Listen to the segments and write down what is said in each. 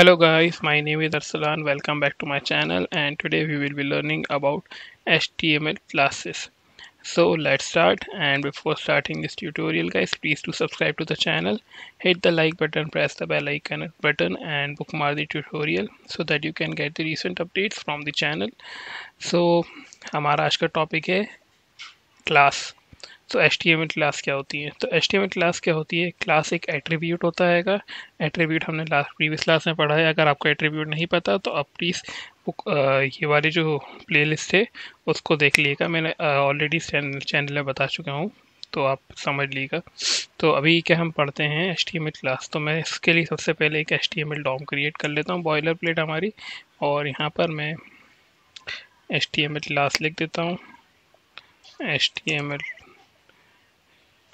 Hello guys, my name is Arsalan. Welcome back to my channel and today we will be learning about HTML classes. So let's start and before starting this tutorial guys, please do subscribe to the channel. Hit the like button, press the bell icon button and bookmark the tutorial so that you can get the recent updates from the channel. So हमारा आज का topic है class तो H class क्या होती है? तो H class क्या होती है? क्लास एक एट्रीब्यूट होता है एट्रीब्यूट हमने लास्ट प्रीवियस क्लास में पढ़ा है। अगर आपको एट्रीब्यूट नहीं पता तो आप प्लीज़ ये वाली जो प्लेलिस्ट है उसको देख लीजिएगा। मैंने ऑलरेडी चैनल में बता चुका हूँ तो आप समझ लीजिएगा। तो अभी क्या हम पढ़ते हैं एच क्लास तो मैं इसके लिए सबसे पहले एक एच टी डॉम क्रिएट कर लेता हूँ बॉयलर प्लेट हमारी। और यहाँ पर मैं एच क्लास लिख देता हूँ। एच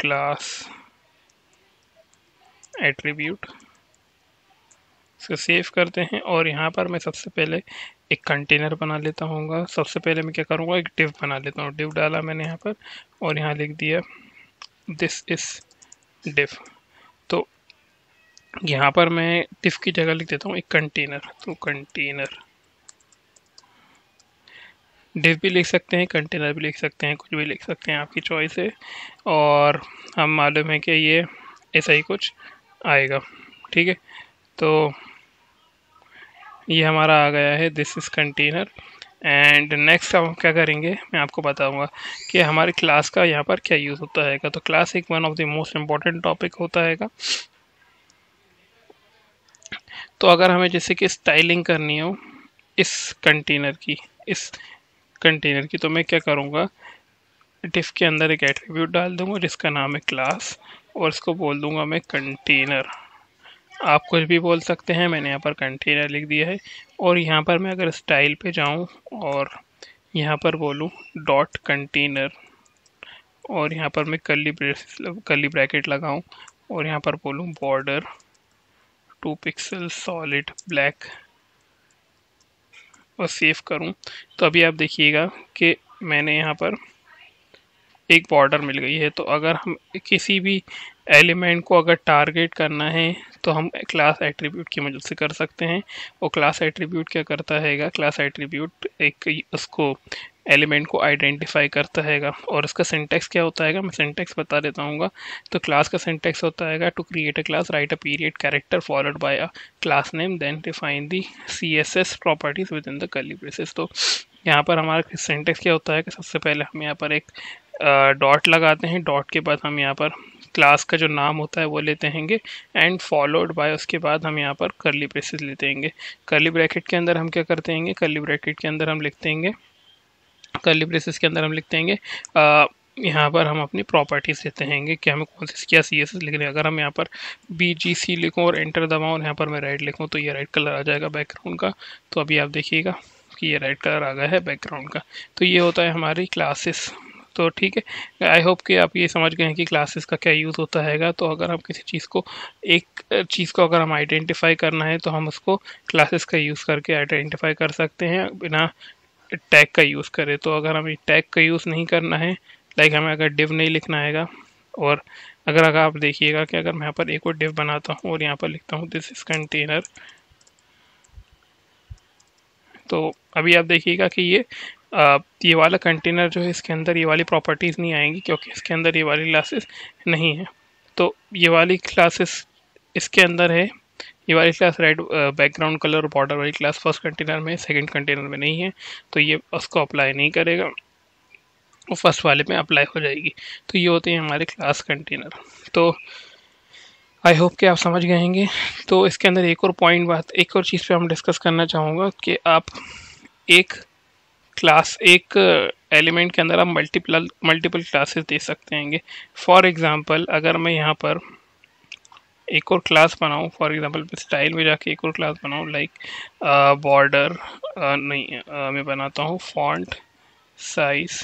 क्लास एट्रीब्यूट इसको सेव करते हैं और यहाँ पर मैं सबसे पहले एक कंटेनर बना लेता हूँ सबसे पहले मैं क्या करूँगा? एक डिव बना लेता हूँ। डिव डाला मैंने यहाँ पर और यहाँ लिख दिया दिस इस डिव तो यहाँ पर मैं डिव की जगह लिख देता हूँ, एक कंटेनर तो कंटेनर डिव भी लिख सकते हैं कंटेनर भी लिख सकते हैं, कुछ भी लिख सकते हैं आपकी चॉइस है और हम मालूम है कि ये ऐसा ही कुछ आएगा, ठीक है? तो ये हमारा आ गया है this is container and next हम क्या करेंगे, मैं आपको बताऊँगा कि हमारे क्लास का यहाँ पर क्या यूज़ होता है तो क्लास एक one of the most important topic होता है तो अगर हमें जैसे कि स्टाइलिंग करनी हो, इस कंटेनर की, इस कंटेनर की तो मैं क्या करूँगा? डिफ के अंदर एक एट्रीब्यूट डाल दूँगा जिसका नाम है क्लास और इसको बोल दूँगा मैं कंटेनर आप कुछ भी बोल सकते हैं, मैंने यहाँ पर कंटेनर लिख दिया है। और यहाँ पर मैं अगर स्टाइल पे जाऊँ और यहाँ पर बोलूँ डॉट कंटेनर और यहाँ पर मैं कली कली ब्रैकेट लगाऊँ और यहाँ पर बोलूँ border two pixel solid black और सेव करूँ तो अभी आप देखिएगा कि मैंने यहाँ पर एक बॉर्डर मिल गई है। तो अगर हम किसी भी एलिमेंट को अगर टारगेट करना है तो हम क्लास एट्रीब्यूट की मदद से कर सकते हैं। और क्लास एट्रीब्यूट क्या करता है? क्लास एट्रीब्यूट एक उसको एलिमेंट को आइडेंटिफाई करता है और उसका सिंटेक्स क्या होता है मैं सिंटेक्स बता देता हूँ तो क्लास का सिंटेक्स होता है to create a class write a period character followed by a class name then define the C S S properties within the curly braces तो यहाँ पर हमारा सिंटेक्स क्या होता है कि सबसे पहले हम यहाँ पर एक डॉट लगाते हैं। डॉट के बाद हम यहाँ पर क्लास का जो नाम होता है वो लेते हैंगे। एंड फॉलोड बाय उसके बाद हम यहाँ पर करली ब्रेसेस लेते हैंगे। करली ब्रैकेट के अंदर हम क्या करते हैं करली ब्रैकेट के अंदर हम लिखते हैं करली ब्रेसेस के अंदर हम लिखते हैं यहाँ पर हम अपनी प्रॉपर्टीज़ लेते हैं कि हमें कौन सी क्या सी एस लिखने अगर हम यहाँ पर बी जी सी लिखूँ और एंटर दबाऊँ और यहाँ पर मैं रेड लिखूँ तो ये रेड कलर आ जाएगा बैकग्राउंड का। तो अभी आप देखिएगा कि ये रेड कलर आ गया है बैकग्राउंड का। तो ये होता है हमारी क्लासेस तो ठीक है आई होप कि आप ये समझ गए हैं कि क्लासेस का क्या यूज़ होता है तो अगर हम किसी चीज़ को, एक चीज़ को अगर हम आइडेंटिफाई करना है तो हम उसको क्लासेस का यूज़ करके आइडेंटिफाई कर सकते हैं। बिना टैग का यूज़ करें तो अगर हमें टैग का यूज़ नहीं करना है लाइक हमें अगर डिव नहीं लिखना है और अगर अगर आप देखिएगा कि अगर मैं यहाँ पर एक और डिव बनाता हूँ और यहाँ पर लिखता हूँ दिस इज़ कंटेनर तो अभी आप देखिएगा कि ये आ, ये वाला कंटेनर जो है इसके अंदर ये वाली प्रॉपर्टीज़ नहीं आएँगी क्योंकि इसके अंदर ये वाली क्लासेस नहीं है। तो ये वाली क्लासेस इसके अंदर है वाली class red background colour border वाली क्लास फ़र्स्ट कंटेनर में सेकंड कंटेनर में नहीं है तो ये उसको अप्लाई नहीं करेगा। और फ़र्स्ट वाले में अप्लाई हो जाएगी। तो ये होते हैं हमारे क्लास कंटेनर तो आई होप कि आप समझ गए होंगे। तो इसके अंदर एक और पॉइंट बात, एक और चीज़ पे हम डिस्कस करना चाहूँगा कि आप एक क्लास एक एलिमेंट के अंदर आप मल्टीपल मल्टीपल क्लासेस दे सकते हैं फॉर एग्ज़ाम्पल अगर मैं यहाँ पर एक और क्लास बनाऊँ फॉर एग्जांपल स्टाइल में जाके एक और क्लास बनाऊँ लाइक बॉर्डर नहीं uh, मैं बनाता हूँ font size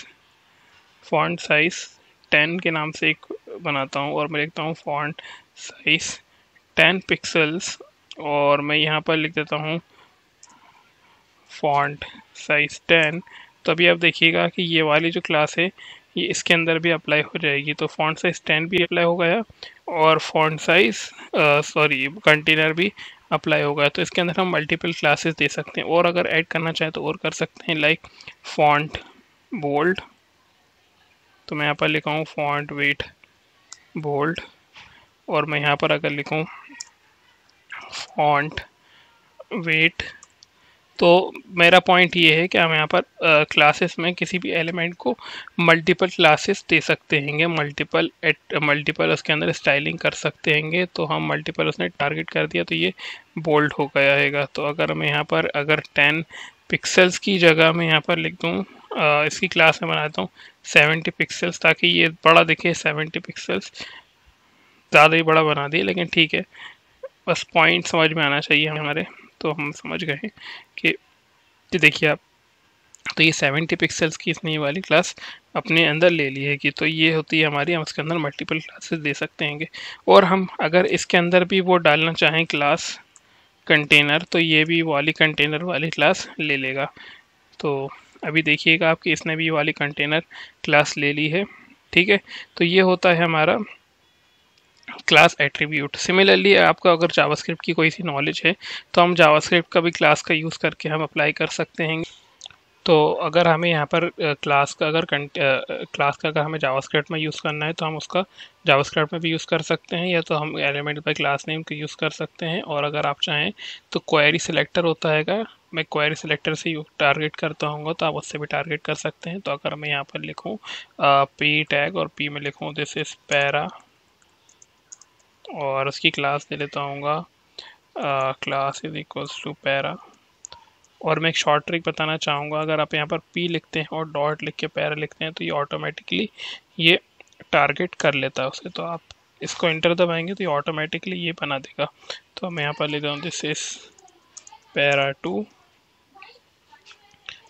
font size ten के नाम से एक बनाता हूँ और मैं लिखता हूँ फॉन्ट साइज़ टेन पिक्सल्स और मैं यहाँ पर लिख देता हूँ फॉन्ट साइज़ टेन तो अभी आप देखिएगा कि ये वाली जो क्लास है ये इसके अंदर भी अप्लाई हो जाएगी। तो फॉन्ट साइज़ टेन भी अप्लाई हो गया और फॉन्ट साइज़ सॉरी कंटेनर भी अप्लाई होगा तो इसके अंदर हम मल्टीपल क्लासेस दे सकते हैं। और अगर ऐड करना चाहें तो और कर सकते हैं लाइक फॉन्ट बोल्ड तो मैं यहाँ पर लिखाऊँ फॉन्ट वेट बोल्ड और मैं यहाँ पर अगर लिखूँ फॉन्ट वेट तो मेरा पॉइंट ये है कि हम यहाँ पर क्लासेस में किसी भी एलिमेंट को मल्टीपल क्लासेस दे सकते हैंगे। मल्टीपल एट मल्टीपल उसके अंदर स्टाइलिंग कर सकते हैंगे। तो हम मल्टीपल उसने टारगेट कर दिया तो ये बोल्ड हो गया है तो अगर मैं यहाँ पर, अगर टेन पिक्सल्स की जगह मैं यहाँ पर लिख दूँ इसकी क्लास में बनाता हूँ सेवेंटी पिक्सल्स ताकि ये बड़ा दिखे सेवेंटी पिक्सल्स ज़्यादा ही बड़ा बना दिए, लेकिन ठीक है। बस पॉइंट समझ में आना चाहिए हमारे। तो हम समझ गए कि देखिए आप तो ये 70 पिक्सल्स की इसने ये वाली क्लास अपने अंदर ले ली है कि तो ये होती है हमारी, हम इसके अंदर मल्टीपल क्लासेस दे सकते हैं और हम अगर इसके अंदर भी वो डालना चाहें क्लास कंटेनर तो ये भी वाली कंटेनर वाली क्लास ले लेगा। तो अभी देखिएगा आपकी इसने भी वाली कंटेनर क्लास ले ली है, ठीक है? तो ये होता है हमारा क्लास एट्रीब्यूट। सिमिलरली आपका अगर जावास्क्रिप्ट की कोई सी नॉलेज है तो हम जावास्क्रिप्ट का भी क्लास का यूज़ करके हम अप्लाई कर सकते हैं। तो अगर हमें यहाँ पर क्लास का, अगर क्लास का अगर हमें जावास्क्रिप्ट में यूज़ करना है तो हम उसका जावास्क्रिप्ट में भी यूज़ कर सकते हैं, या तो हम एलिमेंट बाई क्लास नेम को यूज़ कर सकते हैं। और अगर आप चाहें तो क्वेरी सिलेक्टर होता है मैं क्वेरी सिलेक्टर से टारगेट करता हूँ तो आप उससे भी टारगेट कर सकते हैं। तो अगर मैं यहाँ पर लिखूँ पी टैग और पी में लिखूँ दिस इज़ पैरा और उसकी क्लास दे लेता हूँ class is equals to para और मैं एक शॉर्ट ट्रिक बताना चाहूँगा, अगर आप यहाँ पर पी लिखते हैं और डॉट लिख के पैरा लिखते हैं तो ये ऑटोमेटिकली ये टारगेट कर लेता है उसे। तो आप इसको इंटर दबाएँगे तो ये ऑटोमेटिकली ये बना देगा। तो मैं यहाँ पर लिखता हूँ दिस इज़ पैरा टू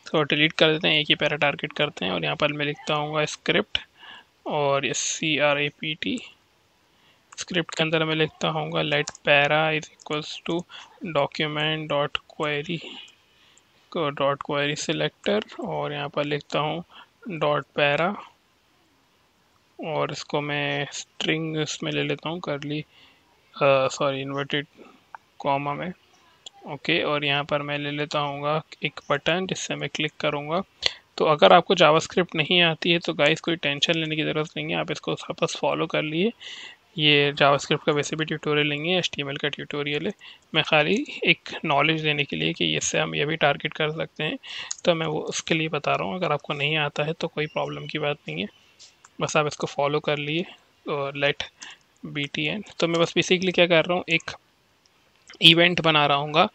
तो डिलीट कर देते हैं, एक ही पैरा टारगेट करते हैं और यहाँ पर मैं लिखता हूँ स्क्रिप्ट और C R A P T script के अंदर मैं लिखता हूँ let para is equals to document dot query dot query selector और यहाँ पर लिखता हूँ डॉट पैरा और इसको मैं स्ट्रिंग इसमें ले लेता हूँ कर ली सॉरी इन्वर्टेड कॉमा में ओके okay, और यहाँ पर मैं ले लेता हूँ एक बटन जिससे मैं क्लिक करूँगा। तो अगर आपको जावास्क्रिप्ट नहीं आती है तो गाइस कोई टेंशन लेने की ज़रूरत नहीं है आप इसको बस फॉलो कर लिए। ये जावास्क्रिप्ट का वैसे भी ट्यूटोरियल लेंगे एच का ट्यूटोरियल है। मैं खाली एक नॉलेज देने के लिए कि इससे हम ये भी टारगेट कर सकते हैं। तो मैं वो उसके लिए बता रहा हूँ, अगर आपको नहीं आता है तो कोई प्रॉब्लम की बात नहीं है। बस आप इसको फॉलो कर लिए और लेट बी टी एन तो मैं बस बेसिकली क्या कर रहा हूँ, एक इवेंट बना रहा हूँ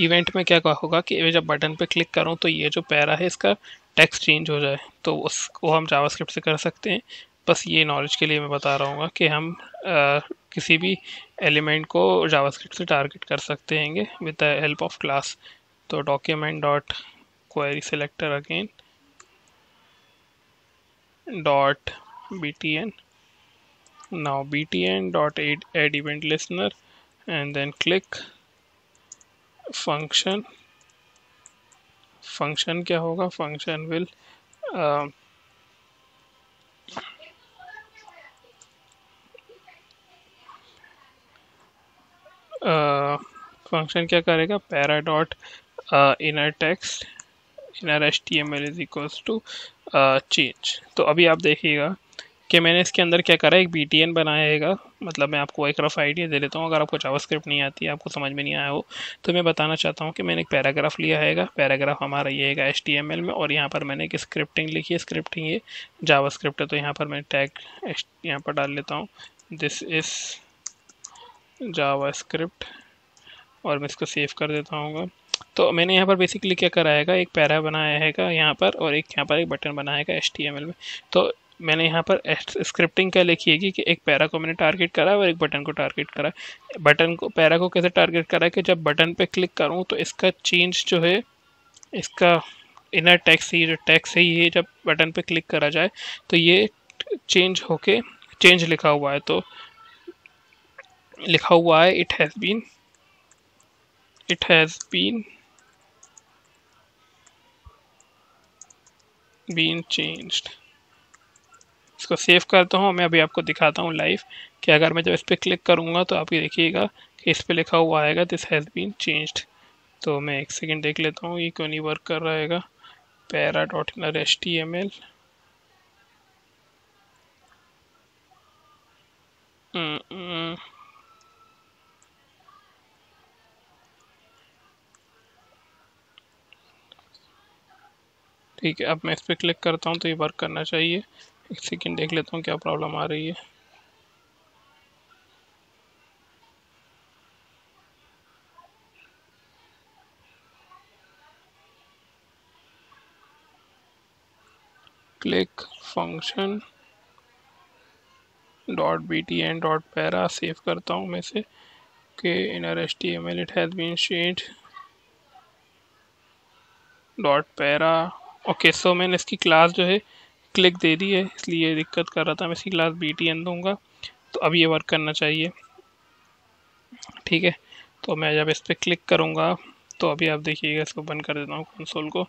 इवेंट में क्या होगा कि जब बटन पे क्लिक करूँ तो ये जो पैरा है, इसका टेक्स्ट चेंज हो जाए। तो उसको हम जावास्क्रिप्ट से कर सकते हैं। बस ये नॉलेज के लिए मैं बता रहा हूँ कि हम आ, किसी भी एलिमेंट को जावास्क्रिप्ट से टारगेट कर सकते हैंगे with the help of class तो document dot query selector again dot B T N now btn dot add, add event listener and then click function. Function क्या होगा? Function will uh, फ़ंक्शन क्या करेगा? Para dot inner text inner H T M L is equals to change तो अभी आप देखिएगा कि मैंने इसके अंदर क्या करा एक बी टी एन बनाएगा। मतलब मैं आपको एक रफ आइडिया दे देता हूँ। अगर आपको जावास्क्रिप्ट नहीं आती, आपको समझ में नहीं आया हो तो मैं बताना चाहता हूँ कि मैंने एक पैराग्राफ लिया है पैराग्राफ हमारा ये है एच टी एम एल में और यहाँ पर मैंने एक स्क्रिप्टिंग लिखी है। स्क्रिप्टिंग ये जावास्क्रिप्ट है तो यहाँ पर मैं टैग यहाँ पर डाल लेता हूँ। दिस इज़ जावा स्क्रिप्ट और मैं इसको सेव कर देता हूँ तो मैंने यहाँ पर बेसिकली क्या कराएगा एक पैरा बनाया हैगा यहाँ पर, और एक यहाँ पर एक बटन बनाएगा एच में। तो मैंने यहाँ पर स्क्रिप्टिंग क्या लिखी है कि एक पैरा को मैंने टारगेट करा और एक बटन को टारगेट करा। बटन को पैरा को कैसे टारगेट करा कि जब बटन पे क्लिक करूँ तो इसका चेंज जो है, इसका इनर टैक्स ही जो टैक्स है, ये जब बटन पे क्लिक करा जाए तो ये चेंज होके चेंज लिखा हुआ है। तो लिखा हुआ है it has been it has been been changed इसको सेव करता हूँ, मैं अभी आपको दिखाता हूँ लाइव कि अगर मैं जब इस पर क्लिक करूँगा तो आप ये देखिएगा कि इस पर लिखा हुआ आएगा दिस हैज़ बीन चेंज्ड तो मैं एक सेकेंड देख लेता हूँ, ये क्यों नहीं वर्क कर रहा है para dot inner H T M L ठीक है, अब मैं इस पर क्लिक करता हूँ तो ये वर्क करना चाहिए। एक सेकेंड देख लेता हूँ क्या प्रॉब्लम आ रही है। Click function dot B T N dot para save करता हूँ मैं से के inner S T M L it has been change dot para okay so मैंने इसकी क्लास जो है क्लिक दे दी है, इसलिए दिक्कत कर रहा था। मैं इसकी क्लास बी टी एन दूँगा। तो अब ये वर्क करना चाहिए। ठीक है? तो मैं जब इस पर क्लिक करूँगा तो अभी आप देखिएगा, इसको बंद कर देता हूँ कंसोल को।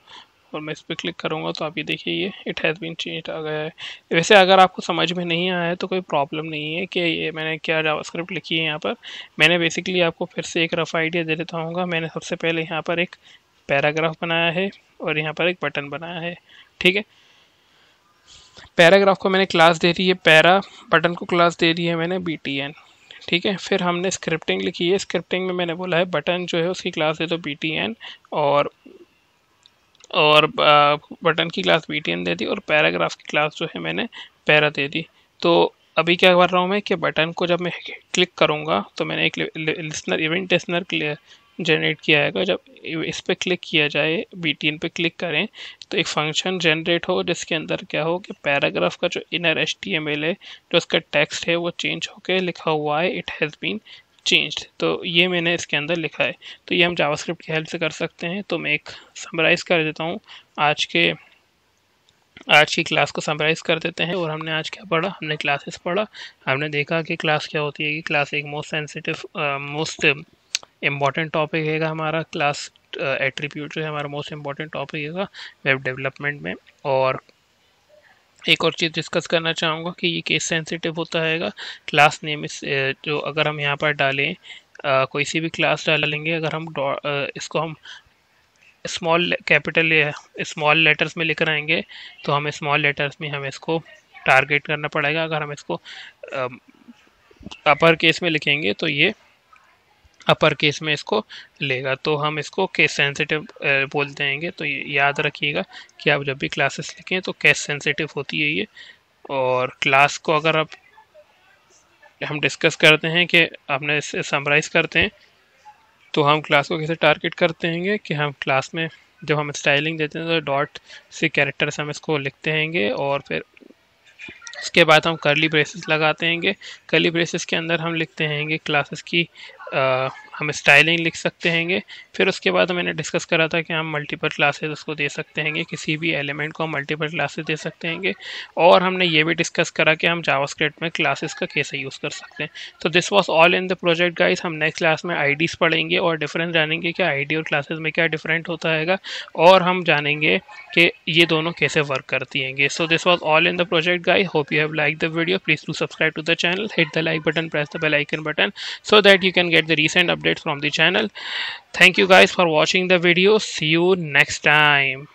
और मैं इस पर क्लिक करूँगा तो आप ये देखिए, ये इट हैज़ बीन चेंज आ गया है। वैसे अगर आपको समझ में नहीं आया है तो कोई प्रॉब्लम नहीं है कि ये मैंने क्या जावास्क्रिप्ट लिखी है यहाँ पर। मैंने बेसिकली आपको फिर से एक रफ़ आइडिया दे देता हूँ मैंने सबसे पहले यहाँ पर एक पैराग्राफ बनाया है और यहाँ पर एक बटन बनाया है, ठीक है? पैराग्राफ को मैंने क्लास दे दी है, पैरा बटन को क्लास दे दी है मैंने बी टी एन ठीक है? फिर हमने स्क्रिप्टिंग लिखी है स्क्रिप्टिंग में मैंने बोला है बटन जो है उसकी क्लास दे दो बी टी एन और और बटन की क्लास बी टी एन दे दी और पैराग्राफ की क्लास जो है मैंने पैरा दे दी। तो अभी क्या कर रहा हूँ मैं कि बटन को जब मैं क्लिक करूँगा तो मैंने एक लिसनर इवेंट लिसनर जनरेट किया जाएगा। जब इस पर क्लिक किया जाए बी टी एन पे क्लिक करें तो एक फ़ंक्शन जनरेट हो, जिसके अंदर क्या हो कि पैराग्राफ का जो inner H T M L है, जो उसका टेक्स्ट है, वो चेंज होकर लिखा हुआ है इट हैज़ बीन चेंज्ड तो ये मैंने इसके अंदर लिखा है। तो ये हम जावास्क्रिप्ट की हेल्प से कर सकते हैं। तो मैं एक समराइज़ कर देता हूँ। आज के, आज की क्लास को समराइज़ कर देते हैं और हमने आज क्या पढ़ा? हमने क्लासेस पढ़ा। हमने देखा कि क्लास क्या होती है कि क्लास एक most sensitive most important topic है हमारा क्लास एट्रीब्यूट जो है हमारा मोस्ट इंपॉर्टेंट टॉपिक है वेब डेवलपमेंट में। और एक और चीज़ डिस्कस करना चाहूँगा कि ये केस सेंसिटिव होता है क्लास नेम इस जो अगर हम यहाँ पर डालें आ, कोई सी भी क्लास डालेंगे अगर हम इसको हम स्मॉल कैपिटल स्मॉल लेटर्स में लिख रहेंगे तो हमें स्मॉल लेटर्स में हमें इसको टारगेट करना पड़ेगा। अगर हम इसको अपर केस में लिखेंगे तो ये अपर केस में इसको लेगा। तो हम इसको केस सेंसिटिव बोलते हैं तो याद रखिएगा कि आप जब भी क्लासेस लिखें तो केस सेंसिटिव होती है ये। और क्लास को अगर आप, हम डिस्कस करते हैं कि आपने इसे समराइज़ करते हैं तो हम क्लास को कैसे टारगेट करते हैं कि हम क्लास में जब हम स्टाइलिंग देते हैं तो डॉट से कैरेक्टर से हम इसको लिखते हैं और फिर उसके बाद हम करली ब्रेसेस लगाते हैं करली ब्रेसेस के अंदर हम लिखते हैं क्लासेस की आ, हम स्टाइलिंग लिख सकते हैं फिर उसके बाद मैंने डिस्कस करा था कि हम मल्टीपल क्लासेस उसको दे सकते हैं किसी भी एलिमेंट को हम मल्टीपल क्लासेस दे सकते हैं और हमने ये भी डिस्कस करा कि हम जावास्क्रिप्ट में क्लासेस का कैसे यूज़ कर सकते हैं। तो this was all in the project guys हम नेक्स्ट क्लास में आईडीज पढ़ेंगे और डिफरेंस जानेंगे कि आईडी और क्लासेस में क्या डिफरेंट होता है और हम जानेंगे कि ये दोनों कैसे वर्क करती हैं so this was all in the project guy hope you have like the video please to subscribe to the channel hit the like button press the bell icon button so that you can get the recent updates from the channel. Thank you guys for watching the video. See you next time